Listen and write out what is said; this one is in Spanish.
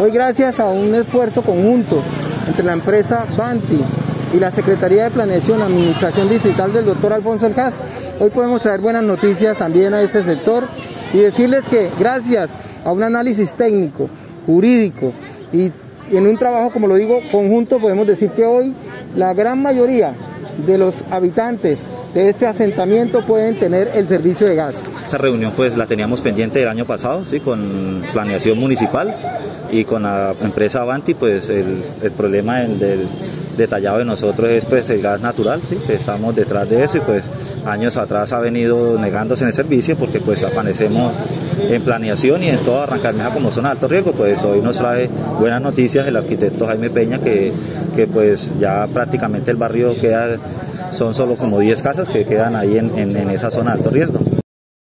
Hoy gracias a un esfuerzo conjunto entre la empresa Banti y la Secretaría de Planeación y Administración Distrital del doctor Alfonso Eljas, hoy podemos traer buenas noticias también a este sector y decirles que gracias a un análisis técnico, jurídico y en un trabajo, como lo digo, conjunto, podemos decir que hoy la gran mayoría de los habitantes de este asentamiento pueden tener el servicio de gas. Esa reunión pues la teníamos pendiente el año pasado, ¿sí? con planeación municipal y con la empresa Avanti, pues el, problema del, detallado de nosotros es pues el gas natural, ¿sí? estamos detrás de eso y pues años atrás ha venido negándose en el servicio porque pues aparecemos en planeación y en todo Arrancarmeja como zona de alto riesgo, pues hoy nos trae buenas noticias el arquitecto Jaime Peña que, que pues ya prácticamente el barrio queda, son solo como 10 casas que quedan ahí en, en esa zona de alto riesgo.